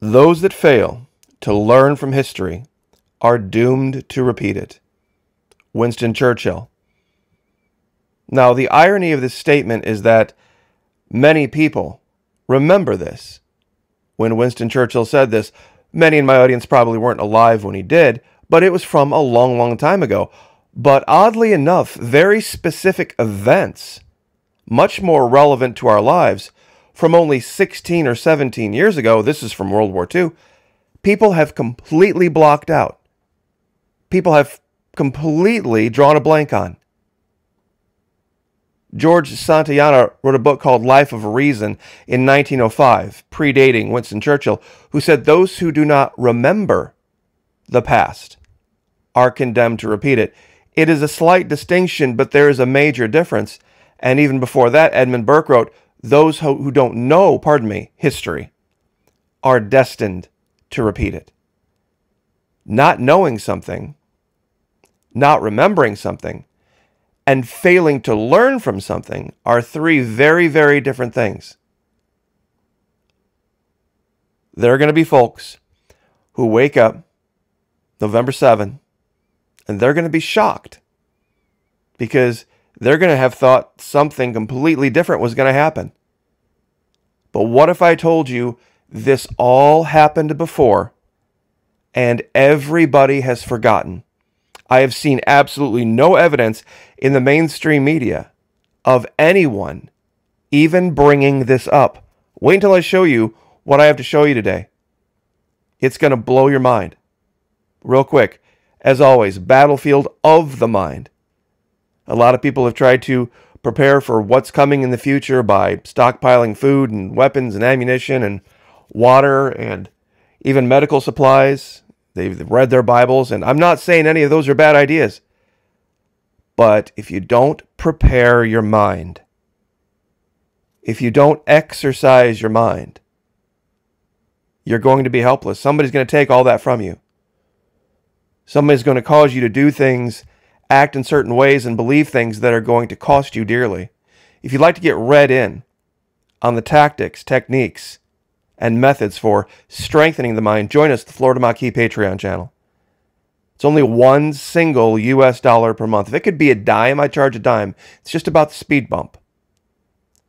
Those that fail to learn from history are doomed to repeat it. Winston Churchill. Now, the irony of this statement is that many people remember this. When Winston Churchill said this, many in my audience probably weren't alive when he did, but it was from a long, long time ago. But oddly enough, very specific events, much more relevant to our lives, from only 16 or 17 years ago, this is from World War II, people have completely blocked out. People have completely drawn a blank on. George Santayana wrote a book called Life of Reason in 1905, predating Winston Churchill, who said those who do not remember the past are condemned to repeat it. It is a slight distinction, but there is a major difference. And even before that, Edmund Burke wrote, those who don't know, pardon me, history are destined to repeat it. Not knowing something, not remembering something, and failing to learn from something are three very, very different things. There are going to be folks who wake up November 7 and they're going to be shocked because they're going to have thought something completely different was going to happen. But what if I told you this all happened before and everybody has forgotten? I have seen absolutely no evidence in the mainstream media of anyone even bringing this up. Wait until I show you what I have to show you today. It's going to blow your mind. Real quick, as always, battlefield of the mind. A lot of people have tried to prepare for what's coming in the future by stockpiling food and weapons and ammunition and water and even medical supplies. They've read their Bibles, and I'm not saying any of those are bad ideas. But if you don't prepare your mind, if you don't exercise your mind, you're going to be helpless. Somebody's going to take all that from you. Somebody's going to cause you to do things act in certain ways and believe things that are going to cost you dearly. If you'd like to get read in on the tactics, techniques, and methods for strengthening the mind, join us the Florida Maquis Patreon channel. It's only one single US dollar per month. If it could be a dime, I charge a dime. It's just about the speed bump.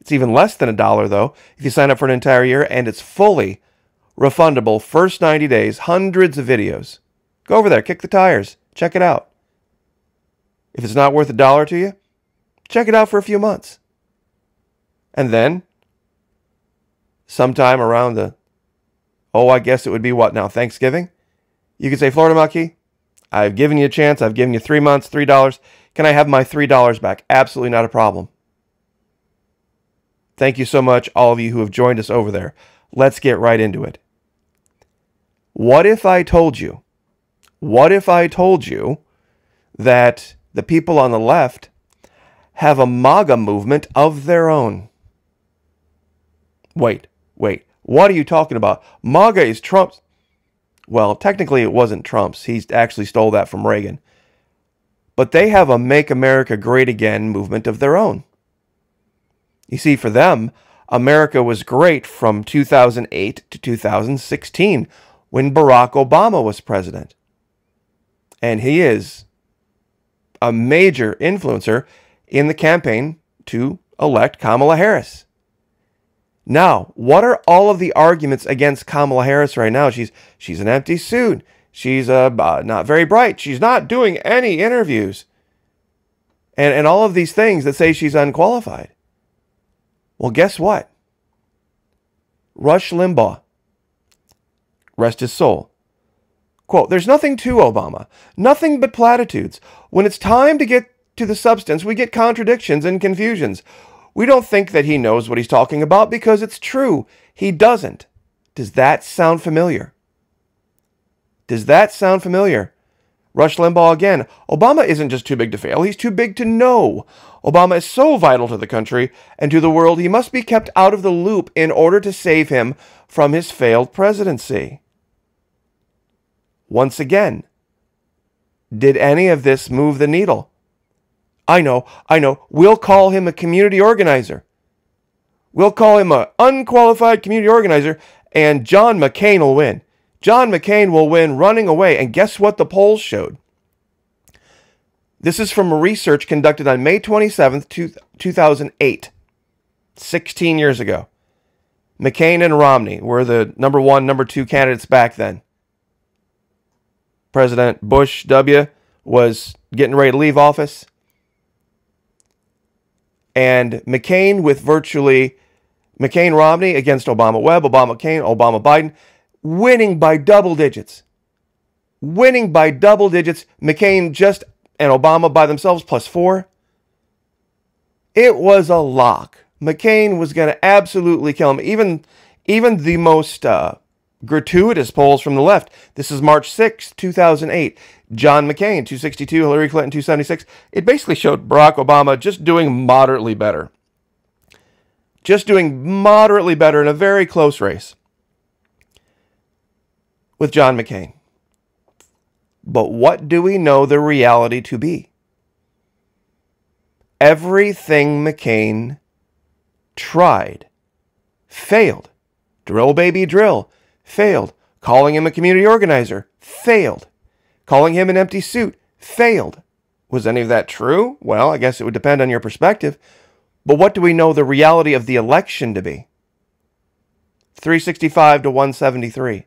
It's even less than a dollar, though, if you sign up for an entire year, and it's fully refundable first 90 days, hundreds of videos. Go over there, kick the tires, check it out. If it's not worth a dollar to you, check it out for a few months. And then, sometime around the, oh, I guess it would be what now, Thanksgiving? You could say, Florida Maquis, I've given you a chance. I've given you three months, $3. Can I have my $3 back? Absolutely not a problem. Thank you so much, all of you who have joined us over there. Let's get right into it. What if I told you, what if I told you that the people on the left have a MAGA movement of their own. Wait, wait. What are you talking about? MAGA is Trump's. Well, technically, it wasn't Trump's. He actually stole that from Reagan. But they have a Make America Great Again movement of their own. You see, for them, America was great from 2008 to 2016 when Barack Obama was president. And he is a major influencer in the campaign to elect Kamala Harris. Now, what are all of the arguments against Kamala Harris right now? She's she's an empty suit. She's uh, uh, not very bright. She's not doing any interviews. And and all of these things that say she's unqualified. Well, guess what? Rush Limbaugh, rest his soul, Quote, There's nothing to Obama, nothing but platitudes. When it's time to get to the substance, we get contradictions and confusions. We don't think that he knows what he's talking about because it's true. He doesn't. Does that sound familiar? Does that sound familiar? Rush Limbaugh again. Obama isn't just too big to fail, he's too big to know. Obama is so vital to the country and to the world, he must be kept out of the loop in order to save him from his failed presidency. Once again, did any of this move the needle? I know, I know. We'll call him a community organizer. We'll call him an unqualified community organizer, and John McCain will win. John McCain will win running away. And guess what the polls showed? This is from a research conducted on May 27th, 2008, 16 years ago. McCain and Romney were the number one, number two candidates back then. President Bush W. was getting ready to leave office. And McCain with virtually McCain Romney against Obama Webb, Obama McCain, Obama Biden, winning by double digits. Winning by double digits. McCain just and Obama by themselves plus four. It was a lock. McCain was going to absolutely kill him. Even, even the most uh, gratuitous polls from the left. This is March 6, 2008. John McCain, 262, Hillary Clinton, 276. It basically showed Barack Obama just doing moderately better. Just doing moderately better in a very close race with John McCain. But what do we know the reality to be? Everything McCain tried failed. Drill, baby, drill failed. Calling him a community organizer failed. Calling him an empty suit failed. Was any of that true? Well, I guess it would depend on your perspective. But what do we know the reality of the election to be? 365 to 173.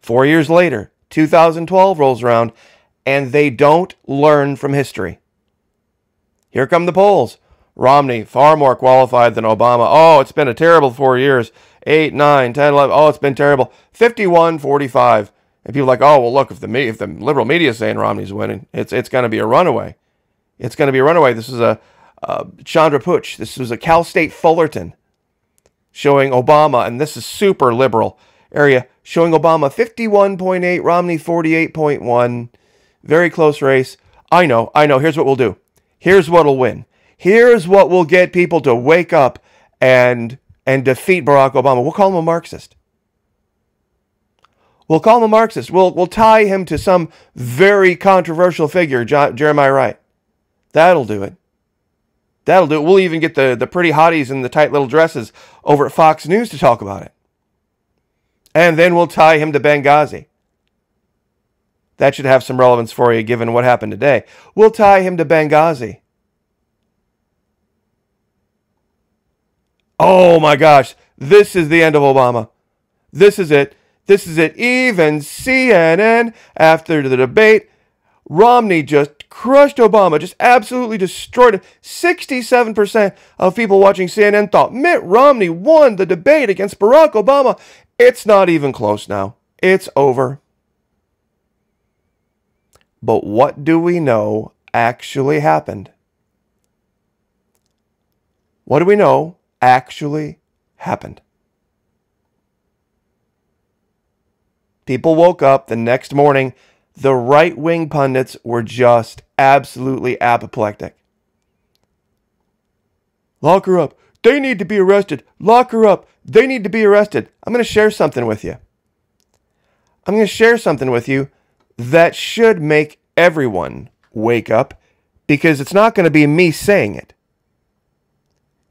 Four years later, 2012 rolls around, and they don't learn from history. Here come the polls. Romney, far more qualified than Obama. Oh, it's been a terrible four years. 8, 9, 10, 11. Oh, it's been terrible. 51, 45. And people are like, oh, well, look, if the, if the liberal media is saying Romney's winning, it's, it's going to be a runaway. It's going to be a runaway. This is a Chandra Puch. This was a Cal State Fullerton showing Obama, and this is super liberal area, showing Obama 51.8, Romney 48.1. Very close race. I know, I know. Here's what we'll do. Here's what'll win. Here's what will get people to wake up and and defeat Barack Obama. We'll call him a Marxist. We'll call him a Marxist. We'll we'll tie him to some very controversial figure, Jeremiah Wright. That'll do it. That'll do it. We'll even get the, the pretty hotties in the tight little dresses over at Fox News to talk about it. And then we'll tie him to Benghazi. That should have some relevance for you given what happened today. We'll tie him to Benghazi. Oh my gosh, this is the end of Obama. This is it. This is it. Even CNN, after the debate, Romney just crushed Obama, just absolutely destroyed him. 67% of people watching CNN thought Mitt Romney won the debate against Barack Obama. It's not even close now. It's over. But what do we know actually happened? What do we know actually happened? People woke up the next morning. The right wing pundits were just absolutely apoplectic. Lock her up. They need to be arrested. Lock her up. They need to be arrested. I'm going to share something with you. I'm going to share something with you that should make everyone wake up because it's not going to be me saying it.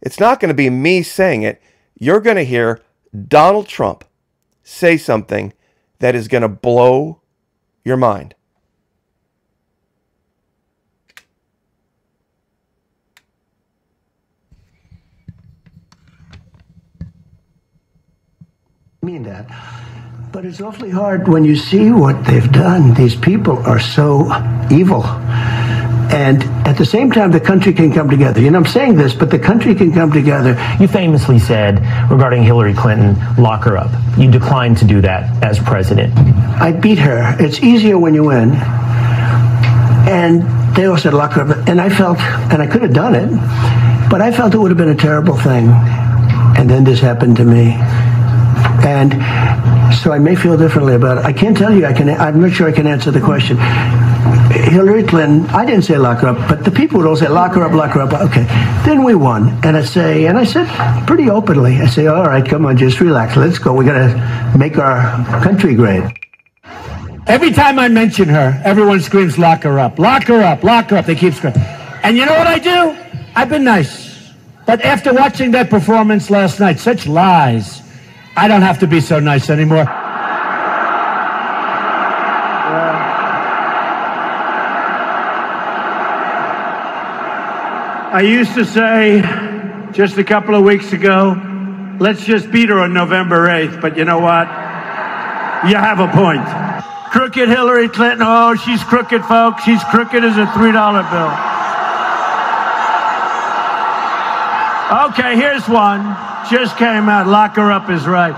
It's not going to be me saying it. You're going to hear Donald Trump say something that is going to blow your mind. mean that. But it's awfully hard when you see what they've done. These people are so evil. And at the same time, the country can come together. You know, I'm saying this, but the country can come together. You famously said regarding Hillary Clinton, lock her up. You declined to do that as president. I beat her. It's easier when you win. And they all said lock her up. And I felt, and I could have done it, but I felt it would have been a terrible thing. And then this happened to me. And so I may feel differently about it. I can't tell you. I can. I'm not sure I can answer the question. Hillary Clinton, I didn't say lock her up, but the people would all say lock her up, lock her up. Okay. Then we won. And I say, and I said pretty openly, I say, all right, come on, just relax. Let's go. We got to make our country great. Every time I mention her, everyone screams, lock her up, lock her up, lock her up. They keep screaming. And you know what I do? I've been nice. But after watching that performance last night, such lies, I don't have to be so nice anymore. I used to say just a couple of weeks ago, let's just beat her on November 8th, but you know what? You have a point. Crooked Hillary Clinton, oh, she's crooked, folks. She's crooked as a $3 bill. Okay, here's one. Just came out. Lock her up is right.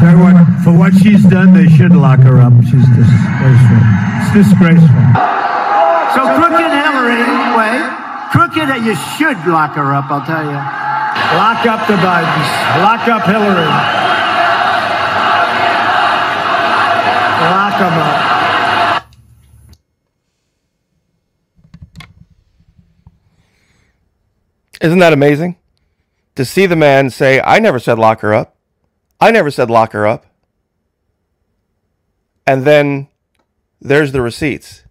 Tell you what, for what she's done, they should lock her up. She's disgraceful. It's disgraceful. So crooked Hillary, wait, crooked, that you should lock her up, I'll tell you. Lock up the Bidens. Lock up Hillary. Lock them up. Isn't that amazing? To see the man say, I never said lock her up. I never said lock her up. And then there's the receipts.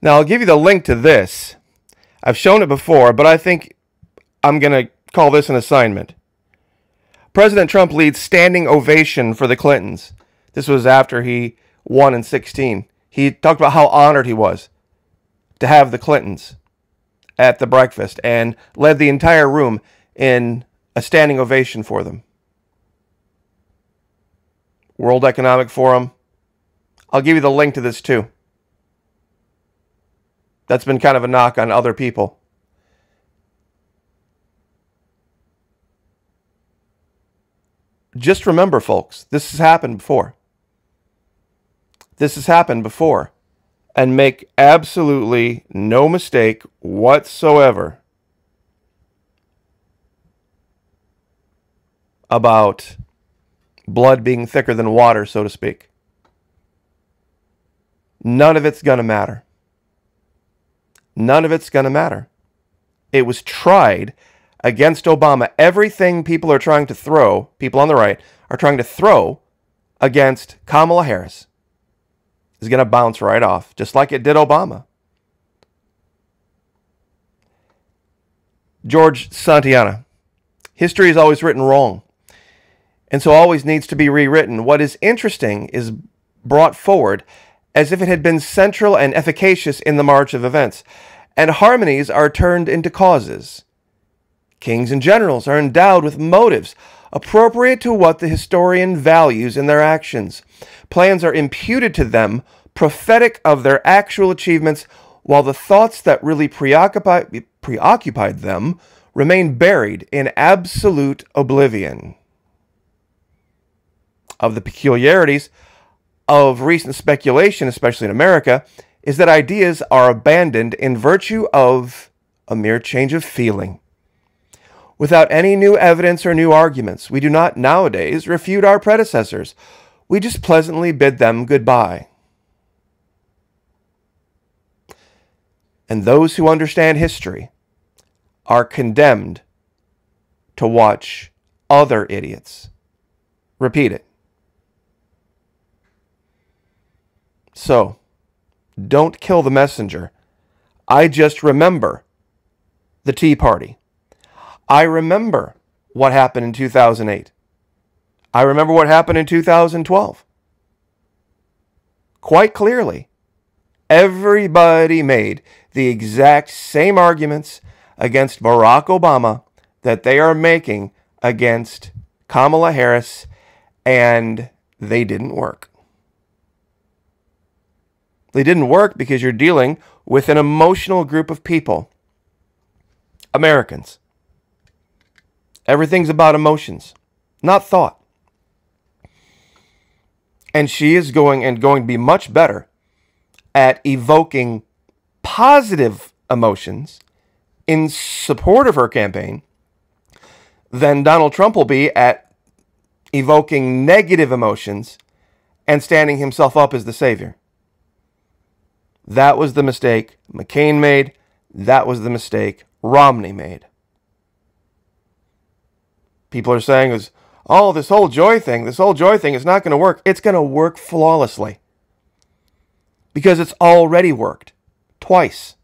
Now, I'll give you the link to this. I've shown it before, but I think I'm going to call this an assignment. President Trump leads standing ovation for the Clintons. This was after he won in 16. He talked about how honored he was to have the Clintons at the breakfast and led the entire room in a standing ovation for them. World Economic Forum. I'll give you the link to this too. That's been kind of a knock on other people. Just remember, folks, this has happened before. This has happened before and make absolutely no mistake whatsoever about blood being thicker than water, so to speak. None of it's going to matter. None of it's going to matter. It was tried against Obama. Everything people are trying to throw, people on the right, are trying to throw against Kamala Harris is going to bounce right off, just like it did Obama. George Santayana. History is always written wrong, and so always needs to be rewritten. What is interesting is brought forward as if it had been central and efficacious in the march of events, and harmonies are turned into causes. Kings and generals are endowed with motives appropriate to what the historian values in their actions. Plans are imputed to them, prophetic of their actual achievements, while the thoughts that really preoccupy, preoccupied them remain buried in absolute oblivion. Of the peculiarities of recent speculation, especially in America, is that ideas are abandoned in virtue of a mere change of feeling without any new evidence or new arguments. We do not nowadays refute our predecessors. We just pleasantly bid them goodbye. And those who understand history are condemned to watch other idiots repeat it. So, don't kill the messenger. I just remember the Tea Party. I remember what happened in 2008. I remember what happened in 2012. Quite clearly, everybody made the exact same arguments against Barack Obama that they are making against Kamala Harris, and they didn't work. They didn't work because you're dealing with an emotional group of people, Americans. Everything's about emotions, not thought. And she is going and going to be much better at evoking positive emotions in support of her campaign than Donald Trump will be at evoking negative emotions and standing himself up as the savior. That was the mistake McCain made. That was the mistake Romney made people are saying is, oh, this whole joy thing, this whole joy thing is not going to work. It's going to work flawlessly because it's already worked twice.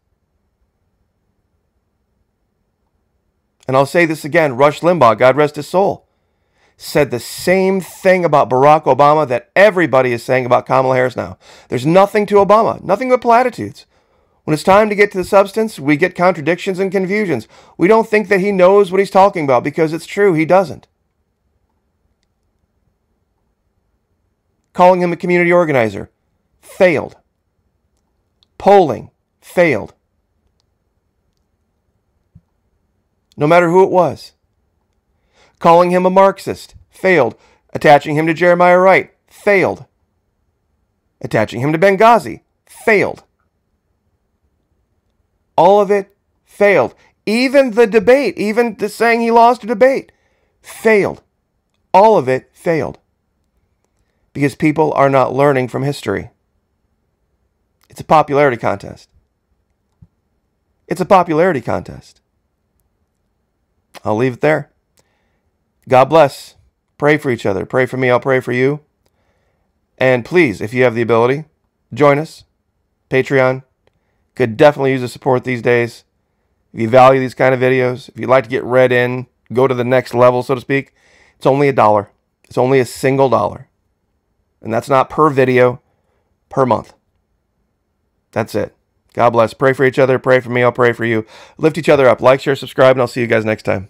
And I'll say this again Rush Limbaugh, God rest his soul, said the same thing about Barack Obama that everybody is saying about Kamala Harris now. There's nothing to Obama, nothing but platitudes. When it's time to get to the substance, we get contradictions and confusions. We don't think that he knows what he's talking about because it's true, he doesn't. Calling him a community organizer failed. Polling failed. No matter who it was. Calling him a Marxist failed. Attaching him to Jeremiah Wright failed. Attaching him to Benghazi failed. All of it failed. Even the debate, even the saying he lost a debate, failed. All of it failed. Because people are not learning from history. It's a popularity contest. It's a popularity contest. I'll leave it there. God bless. Pray for each other. Pray for me. I'll pray for you. And please, if you have the ability, join us. Patreon, could definitely use the support these days. If you value these kind of videos, if you'd like to get read in, go to the next level, so to speak, it's only a dollar. It's only a single dollar. And that's not per video, per month. That's it. God bless. Pray for each other. Pray for me. I'll pray for you. Lift each other up. Like, share, subscribe, and I'll see you guys next time.